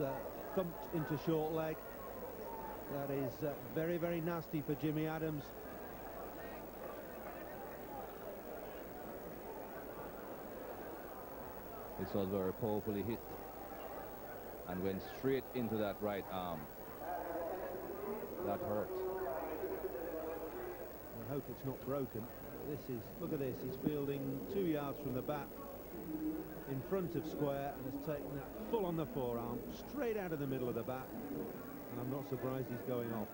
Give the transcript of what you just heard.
uh, thumped into short leg. That is uh, very, very nasty for Jimmy Adams. This was very powerfully hit and went straight into that right arm. That hurt. I hope it's not broken. This is, look at this, he's fielding two yards from the bat in front of square and has taken that full on the forearm, straight out of the middle of the bat. And I'm not surprised he's going off.